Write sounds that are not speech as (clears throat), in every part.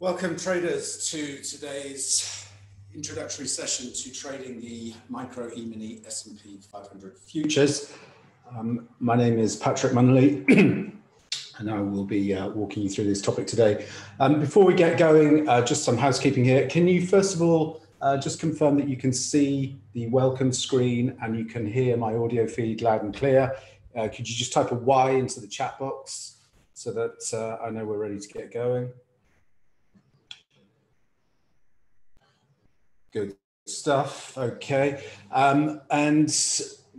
Welcome traders to today's introductory session to trading the micro E-mini S&P 500 futures. Um, my name is Patrick Munnelly (clears throat) and I will be uh, walking you through this topic today. Um, before we get going, uh, just some housekeeping here. Can you first of all uh, just confirm that you can see the welcome screen and you can hear my audio feed loud and clear? Uh, could you just type a Y into the chat box so that uh, I know we're ready to get going? Good stuff. Okay. Um, and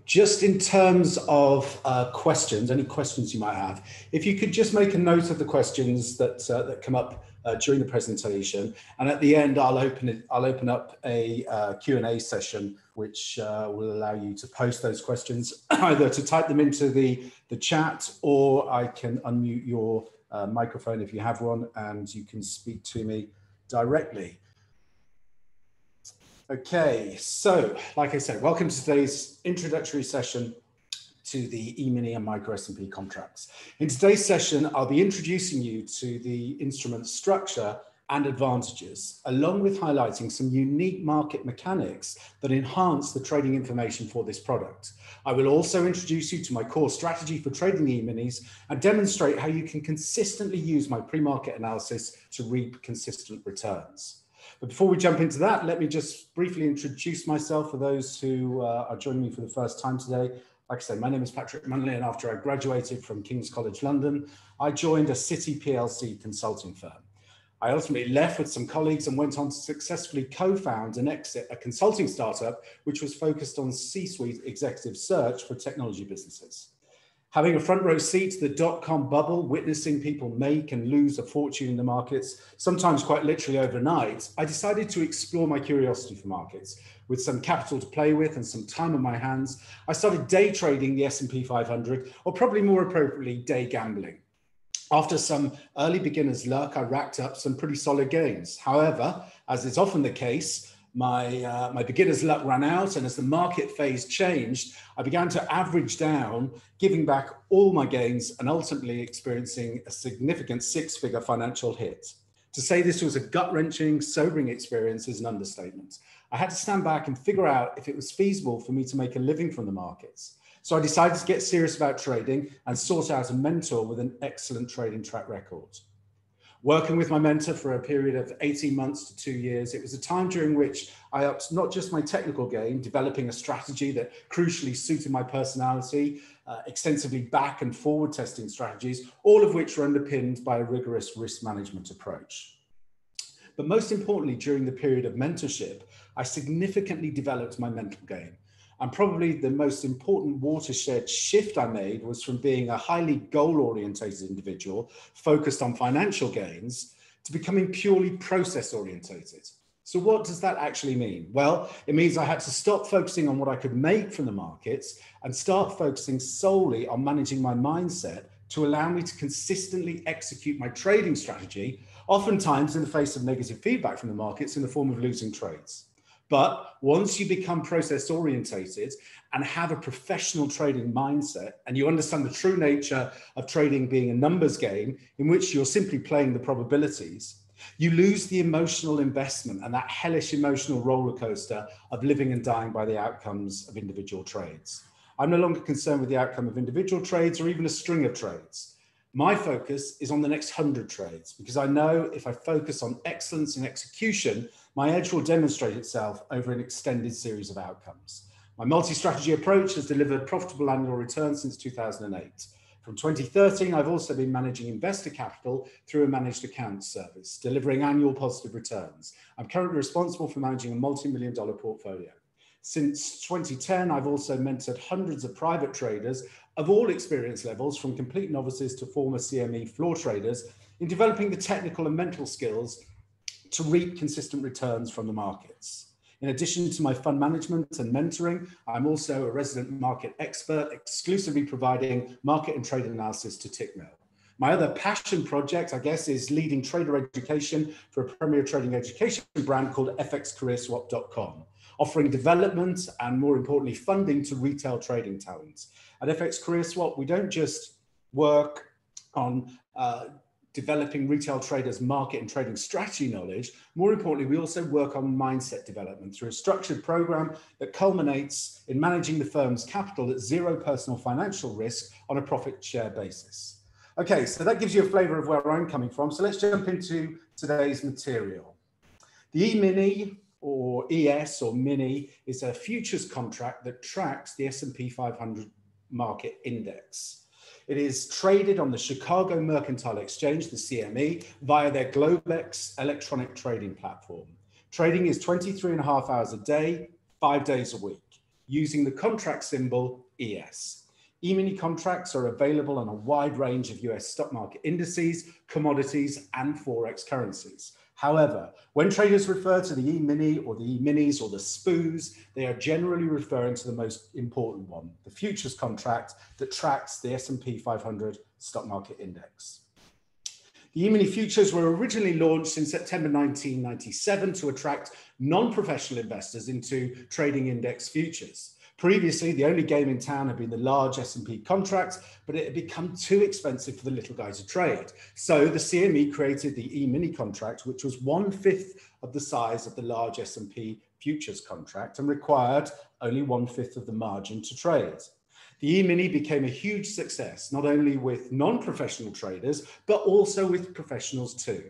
just in terms of uh, questions, any questions you might have, if you could just make a note of the questions that uh, that come up uh, during the presentation, and at the end, I'll open it. I'll open up a uh, Q and A session, which uh, will allow you to post those questions, (clears throat) either to type them into the the chat, or I can unmute your uh, microphone if you have one, and you can speak to me directly. Okay, so like I said, welcome to today's introductory session to the E-mini and micro S&P contracts. In today's session, I'll be introducing you to the instrument structure and advantages, along with highlighting some unique market mechanics that enhance the trading information for this product. I will also introduce you to my core strategy for trading the E-minis and demonstrate how you can consistently use my pre-market analysis to reap consistent returns. But before we jump into that, let me just briefly introduce myself for those who uh, are joining me for the first time today. Like I say, my name is Patrick Munnelly, and after I graduated from King's College London, I joined a City PLC consulting firm. I ultimately left with some colleagues and went on to successfully co-found and exit a consulting startup, which was focused on C-suite executive search for technology businesses. Having a front row seat to the dot com bubble, witnessing people make and lose a fortune in the markets, sometimes quite literally overnight, I decided to explore my curiosity for markets. With some capital to play with and some time on my hands, I started day trading the S&P 500, or probably more appropriately, day gambling. After some early beginner's luck, I racked up some pretty solid gains. However, as is often the case, my uh, my beginner's luck ran out and as the market phase changed i began to average down giving back all my gains and ultimately experiencing a significant six figure financial hit. To say this was a gut wrenching sobering experience is an understatement. I had to stand back and figure out if it was feasible for me to make a living from the markets. So i decided to get serious about trading and sought out a mentor with an excellent trading track record Working with my mentor for a period of 18 months to two years, it was a time during which I upped not just my technical game, developing a strategy that crucially suited my personality, uh, extensively back and forward testing strategies, all of which were underpinned by a rigorous risk management approach. But most importantly, during the period of mentorship, I significantly developed my mental game. And probably the most important watershed shift I made was from being a highly goal orientated individual focused on financial gains to becoming purely process orientated. So, what does that actually mean? Well, it means I had to stop focusing on what I could make from the markets and start focusing solely on managing my mindset to allow me to consistently execute my trading strategy, oftentimes in the face of negative feedback from the markets in the form of losing trades. But once you become process orientated and have a professional trading mindset, and you understand the true nature of trading being a numbers game in which you're simply playing the probabilities, you lose the emotional investment and that hellish emotional roller coaster of living and dying by the outcomes of individual trades. I'm no longer concerned with the outcome of individual trades or even a string of trades. My focus is on the next 100 trades because I know if I focus on excellence in execution, my edge will demonstrate itself over an extended series of outcomes. My multi-strategy approach has delivered profitable annual returns since 2008. From 2013, I've also been managing investor capital through a managed accounts service, delivering annual positive returns. I'm currently responsible for managing a multi-million dollar portfolio. Since 2010, I've also mentored hundreds of private traders of all experience levels, from complete novices to former CME floor traders, in developing the technical and mental skills to reap consistent returns from the markets. In addition to my fund management and mentoring, I'm also a resident market expert, exclusively providing market and trade analysis to Tickmill. My other passion project, I guess, is leading trader education for a premier trading education brand called fxcareerswap.com, offering development and more importantly, funding to retail trading talents. At FX Career Swap, we don't just work on uh, developing retail traders' market and trading strategy knowledge, more importantly, we also work on mindset development through a structured program that culminates in managing the firm's capital at zero personal financial risk on a profit share basis. Okay, so that gives you a flavor of where I'm coming from. So let's jump into today's material. The E-mini or ES or mini is a futures contract that tracks the S&P 500 market index. It is traded on the Chicago Mercantile Exchange, the CME, via their Globex electronic trading platform. Trading is 23 and a half hours a day, five days a week, using the contract symbol ES. E-mini contracts are available on a wide range of US stock market indices, commodities, and Forex currencies. However, when traders refer to the E-mini or the E-minis or the SPOOs, they are generally referring to the most important one, the futures contract that tracks the S&P 500 stock market index. The E-mini futures were originally launched in September 1997 to attract non-professional investors into trading index futures. Previously, the only game in town had been the large S&P contract, but it had become too expensive for the little guy to trade. So the CME created the E-mini contract, which was one-fifth of the size of the large S&P futures contract and required only one-fifth of the margin to trade. The E-mini became a huge success, not only with non-professional traders, but also with professionals too.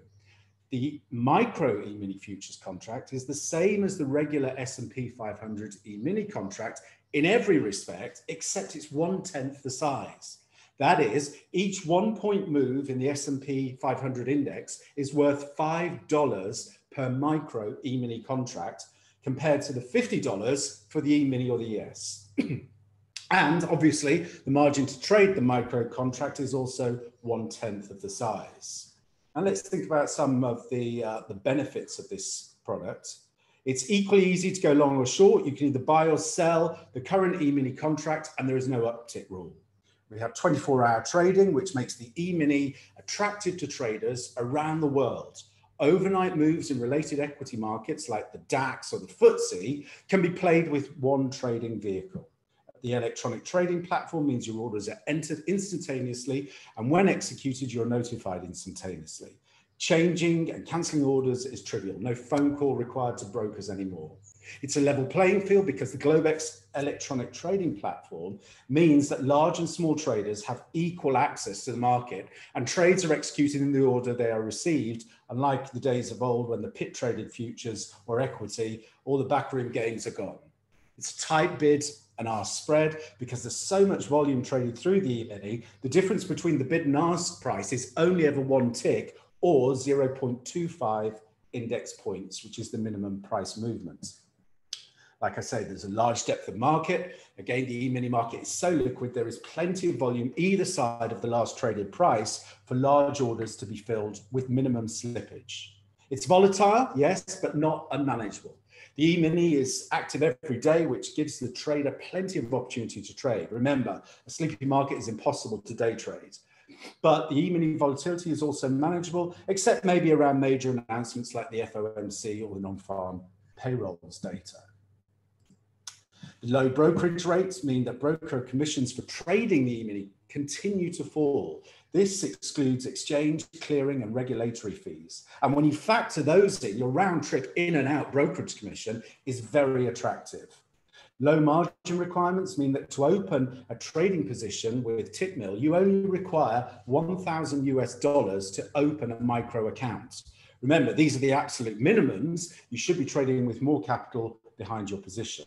The micro E-mini futures contract is the same as the regular S&P 500 E-mini contract in every respect, except it's one-tenth the size. That is, each one point move in the S&P 500 index is worth $5 per micro E-mini contract compared to the $50 for the E-mini or the ES. (clears throat) and obviously, the margin to trade the micro contract is also one-tenth of the size. And let's think about some of the, uh, the benefits of this product. It's equally easy to go long or short. You can either buy or sell the current E-mini contract and there is no uptick rule. We have 24 hour trading, which makes the E-mini attractive to traders around the world. Overnight moves in related equity markets like the DAX or the FTSE can be played with one trading vehicle. The electronic trading platform means your orders are entered instantaneously, and when executed, you're notified instantaneously. Changing and cancelling orders is trivial. No phone call required to brokers anymore. It's a level playing field because the Globex electronic trading platform means that large and small traders have equal access to the market and trades are executed in the order they are received, unlike the days of old when the pit traded futures or equity, all the backroom games are gone. It's a tight bid and ask spread because there's so much volume traded through the E-mini, the difference between the bid and ask price is only ever one tick or 0.25 index points, which is the minimum price movement. Like I say, there's a large depth of market. Again, the E-mini market is so liquid, there is plenty of volume either side of the last traded price for large orders to be filled with minimum slippage. It's volatile, yes, but not unmanageable. The E-mini is active every day, which gives the trader plenty of opportunity to trade. Remember, a sleepy market is impossible to day trade. But the E-mini volatility is also manageable, except maybe around major announcements like the FOMC or the non-farm payrolls data. Low brokerage rates mean that broker commissions for trading the E-mini continue to fall. This excludes exchange, clearing, and regulatory fees. And when you factor those in, your round trip in and out brokerage commission is very attractive. Low margin requirements mean that to open a trading position with Tickmill, you only require 1,000 US dollars to open a micro account. Remember, these are the absolute minimums. You should be trading with more capital behind your position.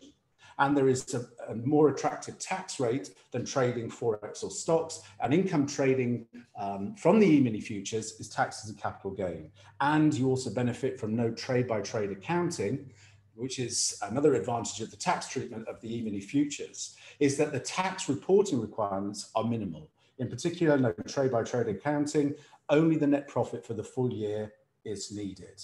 And there is a, a more attractive tax rate than trading Forex or stocks. And income trading um, from the e-mini futures is taxed as a capital gain. And you also benefit from no trade by trade accounting, which is another advantage of the tax treatment of the E-mini futures, is that the tax reporting requirements are minimal. In particular, no trade by trade accounting, only the net profit for the full year is needed.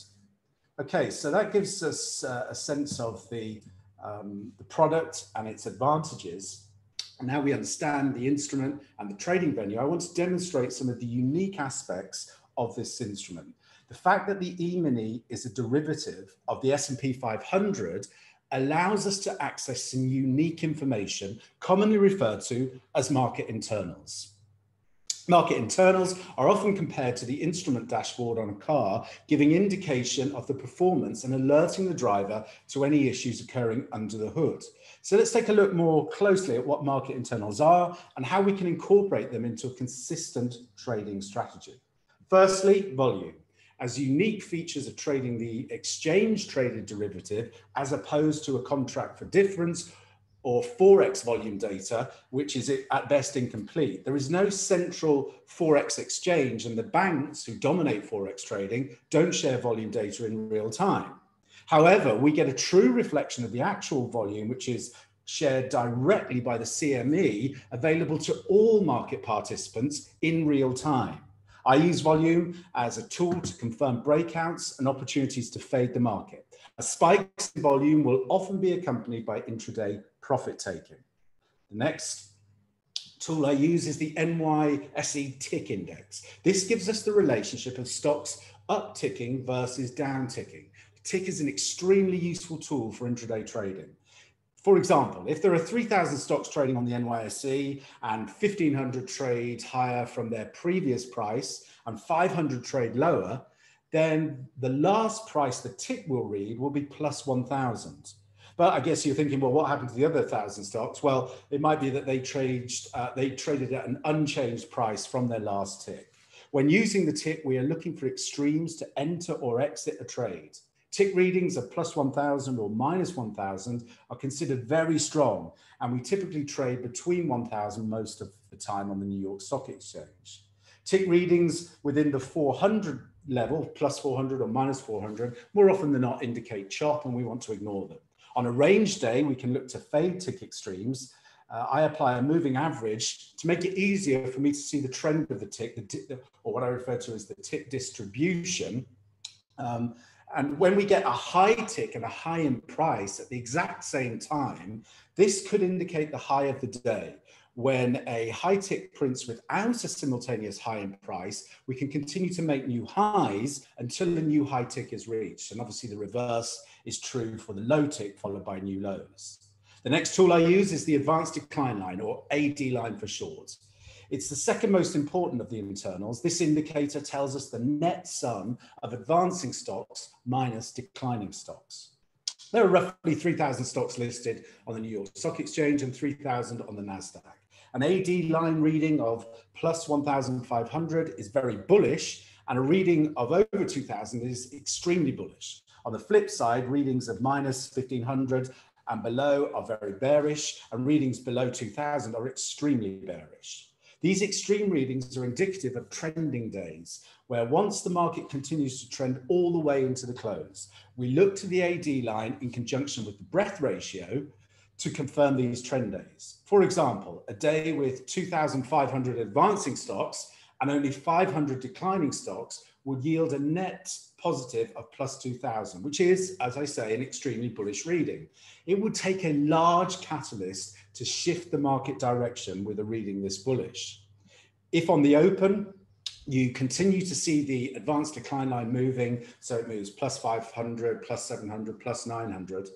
Okay, so that gives us uh, a sense of the, um, the product and its advantages. And now we understand the instrument and the trading venue. I want to demonstrate some of the unique aspects of this instrument. The fact that the E-mini is a derivative of the S&P 500 allows us to access some unique information commonly referred to as market internals. Market internals are often compared to the instrument dashboard on a car, giving indication of the performance and alerting the driver to any issues occurring under the hood. So let's take a look more closely at what market internals are and how we can incorporate them into a consistent trading strategy. Firstly, volume. As unique features of trading the exchange traded derivative as opposed to a contract for difference or Forex volume data, which is at best incomplete. There is no central Forex exchange, and the banks who dominate Forex trading don't share volume data in real time. However, we get a true reflection of the actual volume, which is shared directly by the CME, available to all market participants in real time. I use volume as a tool to confirm breakouts and opportunities to fade the market. A spike in volume will often be accompanied by intraday profit taking. The next tool I use is the NYSE tick index. This gives us the relationship of stocks up ticking versus down ticking. Tick is an extremely useful tool for intraday trading. For example, if there are 3,000 stocks trading on the NYSE and 1,500 trade higher from their previous price and 500 trade lower, then the last price the tick will read will be plus 1,000. But I guess you're thinking, well, what happened to the other thousand stocks? Well, it might be that they uh, they traded at an unchanged price from their last tick. When using the tick, we are looking for extremes to enter or exit a trade. Tick readings of plus 1,000 or minus 1,000 are considered very strong, and we typically trade between 1,000 most of the time on the New York Stock Exchange. Tick readings within the 400 level, plus 400 or minus 400, more often than not indicate chop, and we want to ignore them. On a range day, we can look to fade tick extremes. Uh, I apply a moving average to make it easier for me to see the trend of the tick, the, or what I refer to as the tick distribution. Um, and when we get a high tick and a high in price at the exact same time, this could indicate the high of the day. When a high tick prints without a simultaneous high in price, we can continue to make new highs until a new high tick is reached. And obviously the reverse is true for the low tick followed by new lows. The next tool I use is the advanced decline line or AD line for short. It's the second most important of the internals. This indicator tells us the net sum of advancing stocks minus declining stocks. There are roughly 3,000 stocks listed on the New York Stock Exchange and 3,000 on the NASDAQ. An AD line reading of plus 1,500 is very bullish, and a reading of over 2,000 is extremely bullish. On the flip side, readings of minus 1500 and below are very bearish, and readings below 2000 are extremely bearish. These extreme readings are indicative of trending days, where once the market continues to trend all the way into the close, we look to the AD line in conjunction with the breadth ratio to confirm these trend days. For example, a day with 2,500 advancing stocks and only 500 declining stocks would yield a net positive of plus 2000, which is, as I say, an extremely bullish reading. It would take a large catalyst to shift the market direction with a reading this bullish. If on the open, you continue to see the advanced decline line moving, so it moves plus 500, plus 700, plus 900.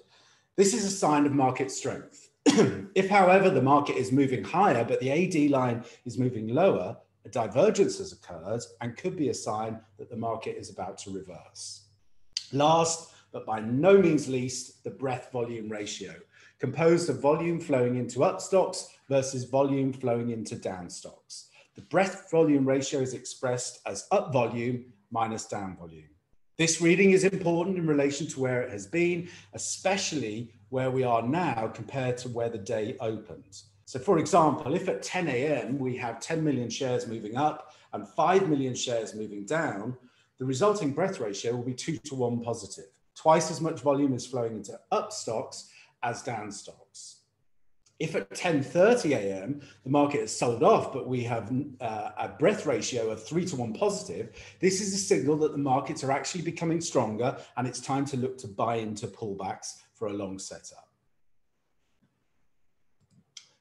This is a sign of market strength. (clears throat) if, however, the market is moving higher, but the AD line is moving lower, a divergence has occurred and could be a sign that the market is about to reverse. Last, but by no means least, the breadth volume ratio, composed of volume flowing into up stocks versus volume flowing into down stocks. The breadth volume ratio is expressed as up volume minus down volume. This reading is important in relation to where it has been, especially where we are now compared to where the day opened. So for example, if at 10 a.m. we have 10 million shares moving up and 5 million shares moving down, the resulting breadth ratio will be two to one positive. Twice as much volume is flowing into up stocks as down stocks. If at 10.30 a.m. the market has sold off, but we have uh, a breadth ratio of three to one positive, this is a signal that the markets are actually becoming stronger and it's time to look to buy into pullbacks for a long setup.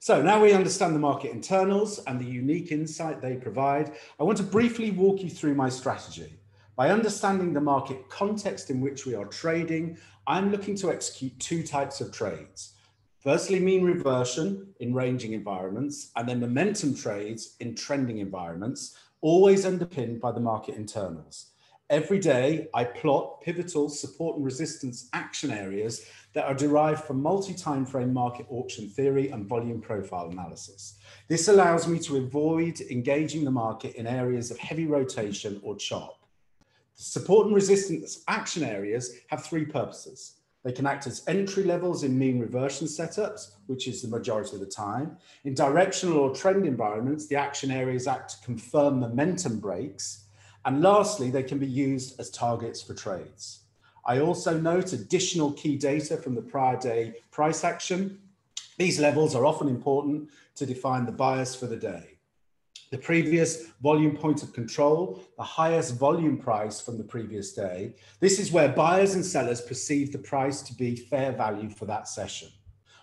So now we understand the market internals and the unique insight they provide. I want to briefly walk you through my strategy. By understanding the market context in which we are trading, I'm looking to execute two types of trades. Firstly, mean reversion in ranging environments, and then momentum trades in trending environments, always underpinned by the market internals. Every day, I plot pivotal support and resistance action areas that are derived from multi-time frame market auction theory and volume profile analysis. This allows me to avoid engaging the market in areas of heavy rotation or chop. Support and resistance action areas have three purposes. They can act as entry levels in mean reversion setups, which is the majority of the time. In directional or trend environments, the action areas act to confirm momentum breaks. And lastly, they can be used as targets for trades. I also note additional key data from the prior day price action. These levels are often important to define the bias for the day the previous volume point of control, the highest volume price from the previous day. This is where buyers and sellers perceive the price to be fair value for that session.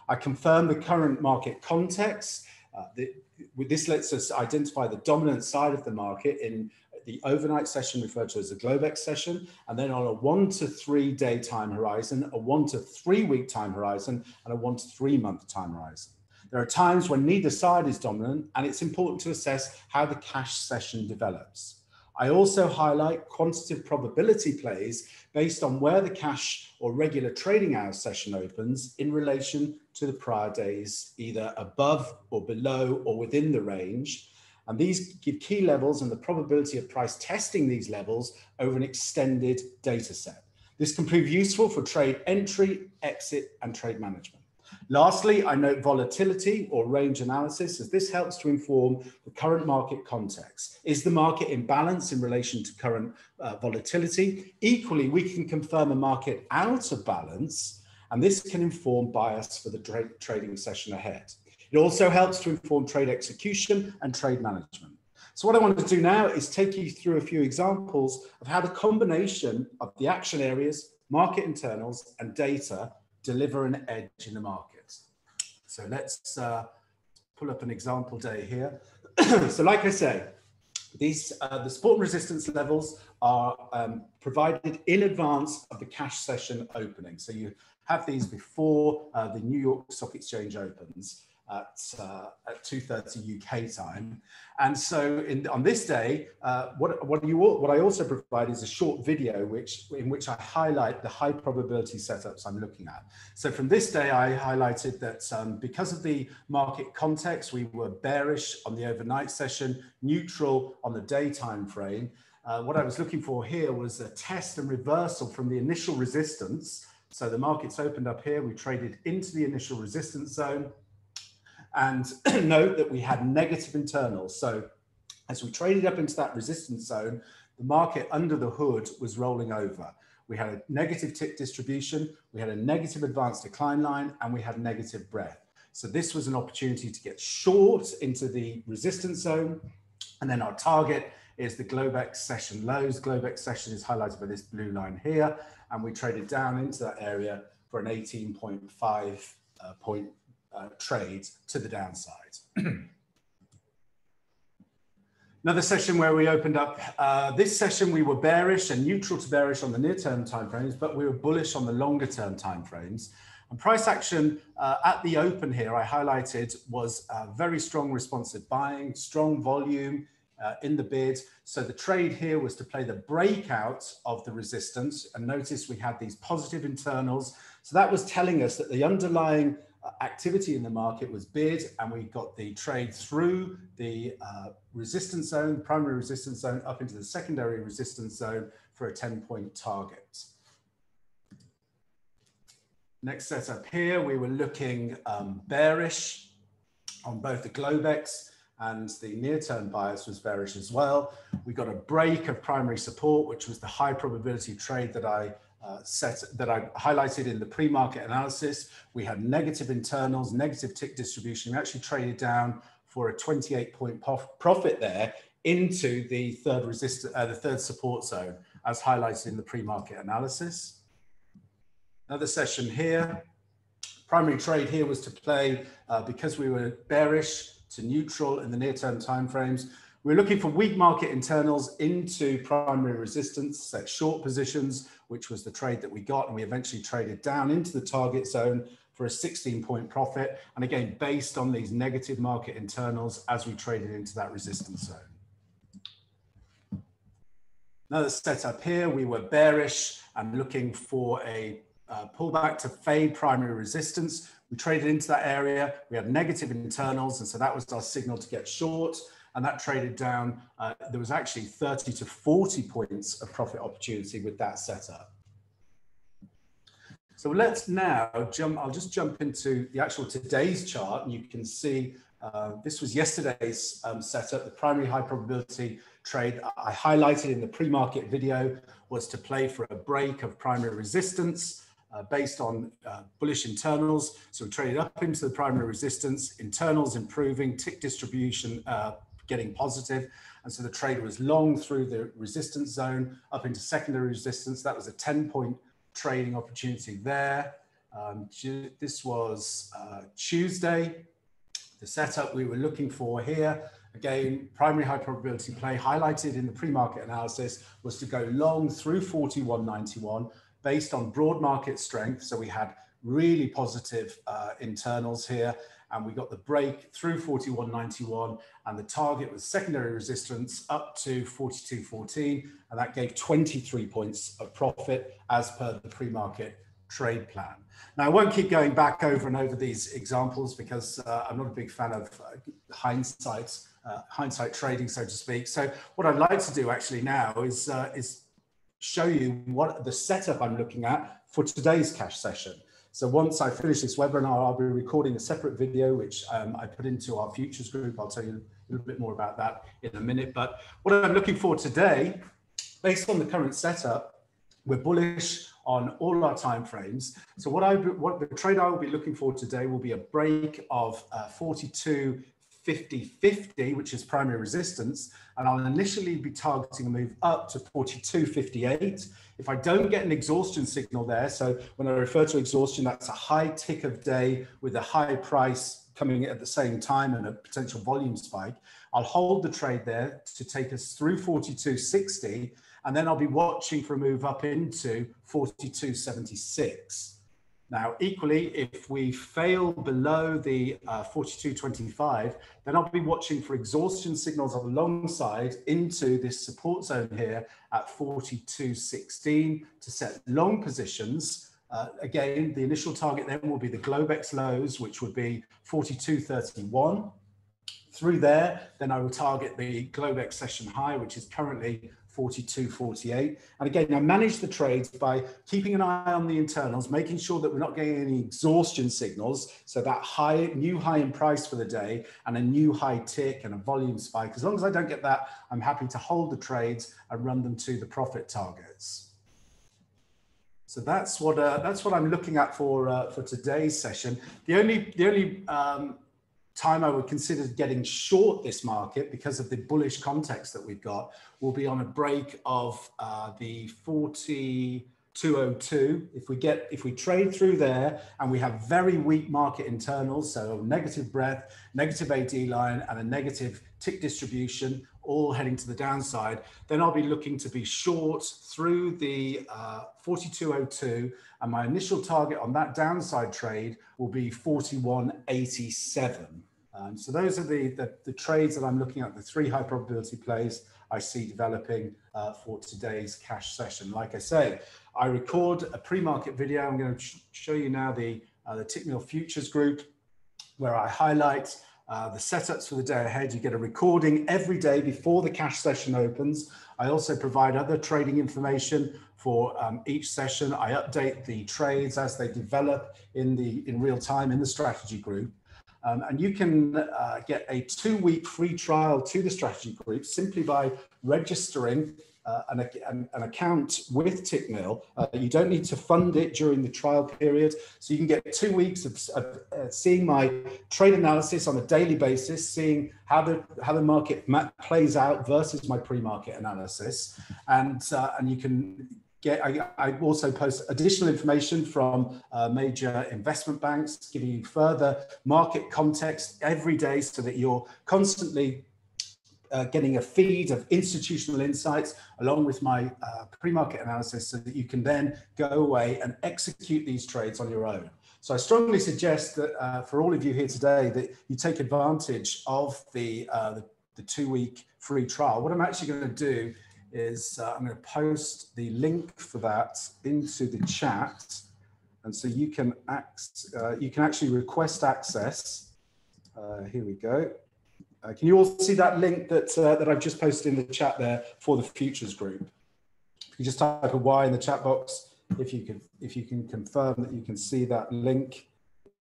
I confirm the current market context. Uh, the, this lets us identify the dominant side of the market in the overnight session referred to as the Globex session, and then on a one to three day time horizon, a one to three week time horizon, and a one to three month time horizon. There are times when neither side is dominant, and it's important to assess how the cash session develops. I also highlight quantitative probability plays based on where the cash or regular trading hour session opens in relation to the prior days, either above or below or within the range. And these give key levels and the probability of price testing these levels over an extended data set. This can prove useful for trade entry, exit, and trade management. Lastly, I note volatility or range analysis as this helps to inform the current market context. Is the market in balance in relation to current uh, volatility? Equally, we can confirm a market out of balance and this can inform bias for the tra trading session ahead. It also helps to inform trade execution and trade management. So what I want to do now is take you through a few examples of how the combination of the action areas, market internals and data deliver an edge in the market. So let's uh, pull up an example day here. (clears throat) so like I say, these uh, the support and resistance levels are um, provided in advance of the cash session opening. So you have these before uh, the New York Stock Exchange opens at, uh, at 2.30 UK time. And so in, on this day, uh, what, what, you, what I also provide is a short video which, in which I highlight the high probability setups I'm looking at. So from this day, I highlighted that um, because of the market context, we were bearish on the overnight session, neutral on the daytime frame. Uh, what I was looking for here was a test and reversal from the initial resistance. So the markets opened up here, we traded into the initial resistance zone, and (clears throat) note that we had negative internals. So as we traded up into that resistance zone, the market under the hood was rolling over. We had a negative tick distribution, we had a negative advanced decline line, and we had negative breadth. So this was an opportunity to get short into the resistance zone. And then our target is the Globex session lows. Globex session is highlighted by this blue line here. And we traded down into that area for an 18.5 uh, point uh, trades to the downside. (clears throat) Another session where we opened up, uh, this session we were bearish and neutral to bearish on the near-term timeframes, but we were bullish on the longer-term timeframes. And price action uh, at the open here, I highlighted, was very strong responsive buying, strong volume uh, in the bid. So the trade here was to play the breakout of the resistance. And notice we had these positive internals. So that was telling us that the underlying activity in the market was bid and we got the trade through the uh, resistance zone, primary resistance zone up into the secondary resistance zone for a 10 point target. Next setup here, we were looking um, bearish on both the Globex and the near-term bias was bearish as well. We got a break of primary support, which was the high probability trade that I uh, set that I highlighted in the pre-market analysis. We had negative internals, negative tick distribution. We actually traded down for a 28 point profit there into the third resist, uh, the third support zone as highlighted in the pre-market analysis. Another session here. Primary trade here was to play uh, because we were bearish to neutral in the near-term timeframes. We're looking for weak market internals into primary resistance, set short positions, which was the trade that we got. And we eventually traded down into the target zone for a 16 point profit. And again, based on these negative market internals as we traded into that resistance zone. Another setup here, we were bearish and looking for a uh, pullback to fade primary resistance. We traded into that area. We had negative internals, and so that was our signal to get short. And that traded down. Uh, there was actually 30 to 40 points of profit opportunity with that setup. So let's now jump. I'll just jump into the actual today's chart, and you can see uh, this was yesterday's um, setup. The primary high probability trade I highlighted in the pre-market video was to play for a break of primary resistance uh, based on uh, bullish internals. So we traded up into the primary resistance, internals improving, tick distribution uh, getting positive. And so the trade was long through the resistance zone up into secondary resistance. That was a 10 point trading opportunity there. Um, this was uh, Tuesday. The setup we were looking for here, again, primary high probability play highlighted in the pre-market analysis was to go long through 41.91 based on broad market strength. So we had really positive uh, internals here and we got the break through 41.91 and the target was secondary resistance up to 42.14 and that gave 23 points of profit as per the pre-market trade plan. Now I won't keep going back over and over these examples because uh, I'm not a big fan of uh, hindsight, uh, hindsight trading, so to speak. So what I'd like to do actually now is, uh, is show you what the setup I'm looking at for today's cash session. So once I finish this webinar, I'll be recording a separate video, which um, I put into our futures group. I'll tell you a little bit more about that in a minute. But what I'm looking for today, based on the current setup, we're bullish on all our time frames. So what I what the trade I will be looking for today will be a break of uh, 42 50 50, which is primary resistance, and I'll initially be targeting a move up to 42 58. If I don't get an exhaustion signal there, so when I refer to exhaustion, that's a high tick of day with a high price coming at the same time and a potential volume spike, I'll hold the trade there to take us through 42.60, and then I'll be watching for a move up into 42.76. Now, equally, if we fail below the uh, 42.25, then I'll be watching for exhaustion signals on the long side into this support zone here at 42.16 to set long positions. Uh, again, the initial target then will be the Globex lows, which would be 42.31. Through there, then I will target the Globex session high, which is currently 42, 48. And again, I manage the trades by keeping an eye on the internals, making sure that we're not getting any exhaustion signals. So that high, new high in price for the day and a new high tick and a volume spike. As long as I don't get that, I'm happy to hold the trades and run them to the profit targets. So that's what uh, that's what I'm looking at for uh, for today's session. The only the only um, time I would consider getting short this market because of the bullish context that we've got will be on a break of uh, the 4202. If we get, if we trade through there and we have very weak market internals, so negative breadth, negative AD line and a negative tick distribution, all heading to the downside, then I'll be looking to be short through the uh, 4202 and my initial target on that downside trade will be 4187. Um, so those are the, the, the, trades that I'm looking at, the three high probability plays I see developing uh, for today's cash session. Like I say, I record a pre-market video. I'm going to sh show you now the, uh, the Tickmill Futures Group, where I highlight uh, the setups for the day ahead. You get a recording every day before the cash session opens. I also provide other trading information for um, each session. I update the trades as they develop in the in real time in the strategy group. Um, and you can uh, get a two week free trial to the strategy group simply by registering uh, an, an, an, account with Tickmill. Uh, you don't need to fund it during the trial period. So you can get two weeks of, of uh, seeing my trade analysis on a daily basis, seeing how the, how the market plays out versus my pre-market analysis. And, uh, and you can get, I, I, also post additional information from uh, major investment banks, giving you further market context every day so that you're constantly uh, getting a feed of institutional insights along with my uh, pre-market analysis so that you can then go away and execute these trades on your own. So I strongly suggest that uh, for all of you here today that you take advantage of the, uh, the, the two week free trial. What I'm actually going to do is uh, I'm going to post the link for that into the chat. And so you can, uh, you can actually request access. Uh, here we go. Uh, can you all see that link that, uh, that I've just posted in the chat there for the futures group? If you just type a Y in the chat box, if you can, if you can confirm that you can see that link,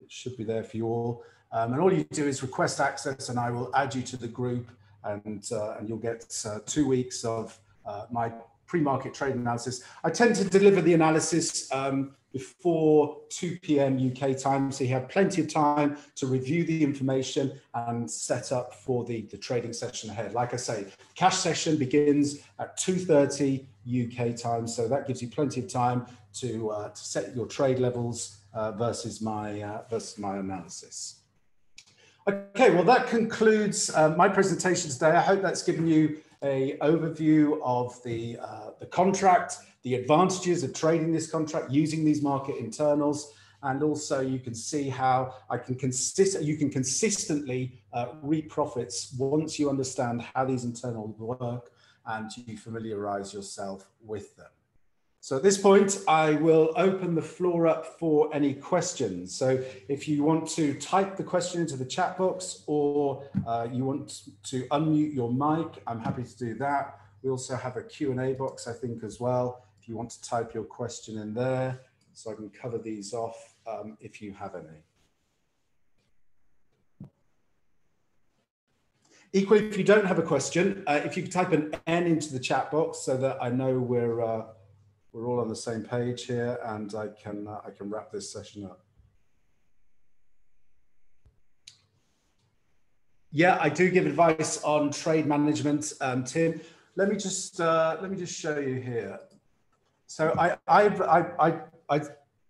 it should be there for you all. Um, and all you do is request access and I will add you to the group and, uh, and you'll get uh, two weeks of uh, my pre-market trade analysis. I tend to deliver the analysis um, before 2 p.m. UK time, so you have plenty of time to review the information and set up for the, the trading session ahead. Like I say, cash session begins at 2.30 UK time, so that gives you plenty of time to, uh, to set your trade levels uh, versus, my, uh, versus my analysis. Okay, well that concludes uh, my presentation today. I hope that's given you a overview of the, uh, the contract, the advantages of trading this contract using these market internals, and also you can see how I can consist you can consistently uh, reap profits once you understand how these internals work and you familiarize yourself with them. So at this point, I will open the floor up for any questions. So if you want to type the question into the chat box or uh, you want to unmute your mic, I'm happy to do that. We also have a Q&A box, I think, as well. If you want to type your question in there, so I can cover these off um, if you have any. Equally, if you don't have a question, uh, if you could type an N into the chat box so that I know we're uh, we're all on the same page here and I can, uh, I can wrap this session up. Yeah, I do give advice on trade management, um, Tim. Let me just uh, let me just show you here. So I I I I, I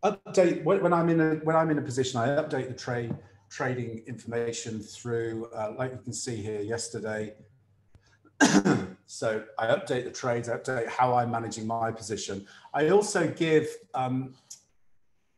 update when I'm in a when I'm in a position. I update the trade trading information through, uh, like you can see here yesterday. (clears throat) So I update the trades, I update how I'm managing my position. I also give, um,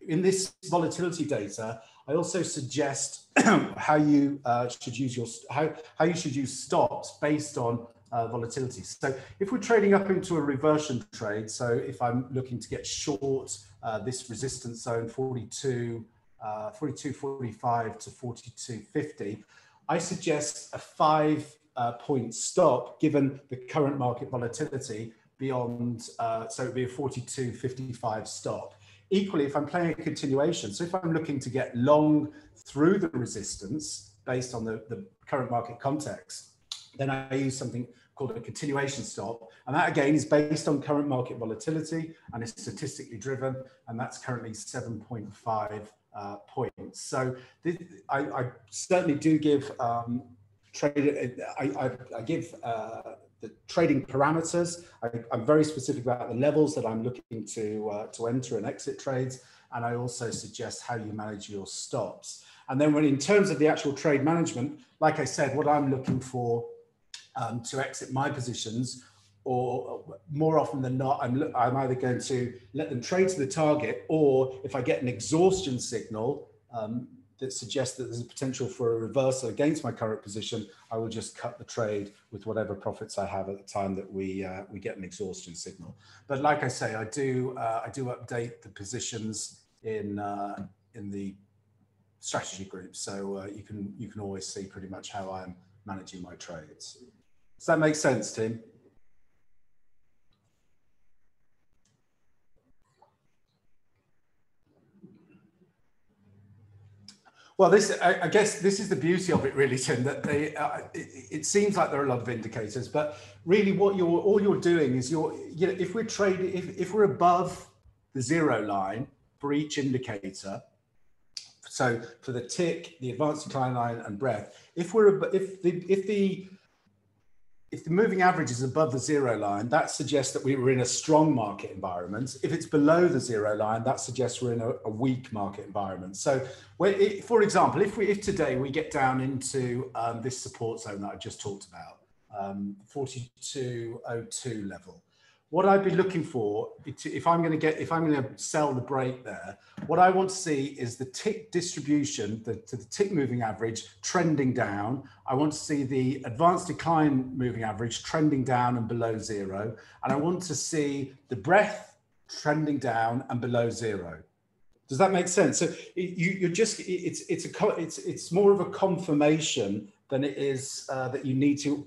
in this volatility data, I also suggest (clears throat) how you uh, should use your, how, how you should use stops based on uh, volatility. So if we're trading up into a reversion trade, so if I'm looking to get short uh, this resistance zone 42, uh, 42, 45 to 42, 50, I suggest a five uh, point stop given the current market volatility beyond, uh, so it would be a 42.55 stop. Equally, if I'm playing a continuation, so if I'm looking to get long through the resistance based on the, the current market context, then I use something called a continuation stop. And that again is based on current market volatility and is statistically driven. And that's currently 7.5 uh, points. So I, I, certainly do give um, trade. I, I, I give uh, the trading parameters. I, am very specific about the levels that I'm looking to uh, to enter and exit trades, and I also suggest how you manage your stops. And then, when in terms of the actual trade management, like I said, what I'm looking for um, to exit my positions, or more often than not, I'm, I'm either going to let them trade to the target, or if I get an exhaustion signal, um, that suggests that there's a potential for a reversal against my current position, I will just cut the trade with whatever profits I have at the time that we uh, we get an exhaustion signal. But like I say, I do uh, I do update the positions in uh, in the strategy group, so uh, you can you can always see pretty much how I'm managing my trades. Does that make sense, Tim? Well, this I, I, guess this is the beauty of it, really, Tim. That they uh, it, it, seems like there are a lot of indicators, but really, what you're all you're doing is you're you know if we're trading if, if we're above the zero line for each indicator, so for the tick, the advanced decline line, and breadth, if we're if the if the if the moving average is above the zero line, that suggests that we were in a strong market environment. If it's below the zero line, that suggests we're in a, a weak market environment. So, it, for example, if we if today we get down into um, this support zone that I just talked about, um, 4202 level, what I'd be looking for if I'm going to get if I'm going to sell the break there, what I want to see is the tick distribution, the, to the tick moving average trending down. I want to see the advanced decline moving average trending down and below zero, and I want to see the breadth trending down and below zero. Does that make sense? So you, are just it's it's a it's it's more of a confirmation than it is uh, that you need to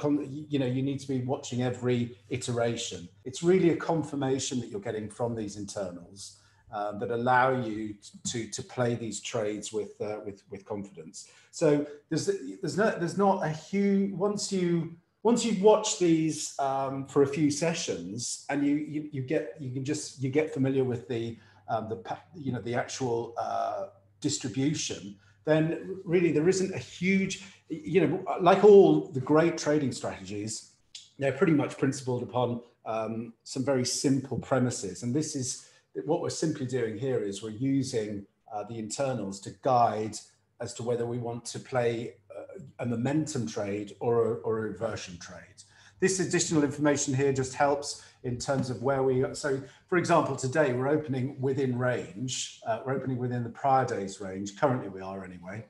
you know you need to be watching every iteration. It's really a confirmation that you're getting from these internals uh, that allow you to to play these trades with uh, with with confidence. So there's there's no there's not a huge once you once you've watched these um, for a few sessions and you, you you get you can just you get familiar with the um, the you know the actual uh, distribution, then really there isn't a huge you know like all the great trading strategies, they're pretty much principled upon um, some very simple premises, and this is what we're simply doing here is we're using uh, the internals to guide as to whether we want to play a, a momentum trade or a, or a reversion trade. This additional information here just helps in terms of where we, so for example, today we're opening within range, uh, we're opening within the prior day's range, currently we are anyway.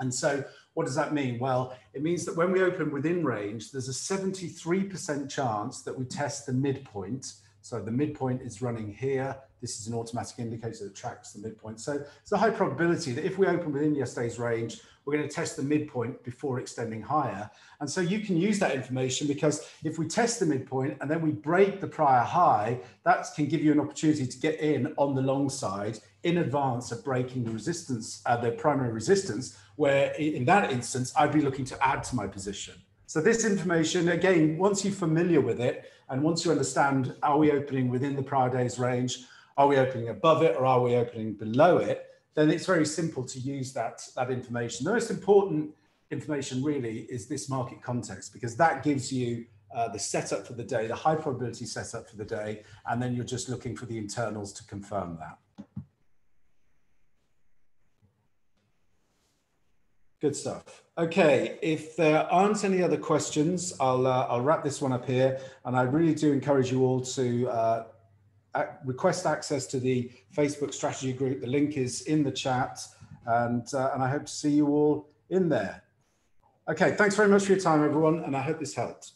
And so what does that mean? Well, it means that when we open within range, there's a 73% chance that we test the midpoint. So the midpoint is running here. This is an automatic indicator that tracks the midpoint. So it's a high probability that if we open within yesterday's range, we're going to test the midpoint before extending higher. And so you can use that information because if we test the midpoint and then we break the prior high, that can give you an opportunity to get in on the long side in advance of breaking the resistance, uh, the primary resistance, where in that instance, I'd be looking to add to my position. So this information, again, once you're familiar with it, and once you understand, are we opening within the prior day's range? Are we opening above it or are we opening below it? Then it's very simple to use that, that information. The most important information really is this market context because that gives you uh, the setup for the day, the high probability setup for the day, and then you're just looking for the internals to confirm that. Good stuff. Okay, if there aren't any other questions, I'll, uh, I'll wrap this one up here. And I really do encourage you all to uh, request access to the Facebook strategy group. The link is in the chat and, uh, and I hope to see you all in there. Okay, thanks very much for your time, everyone, and I hope this helped.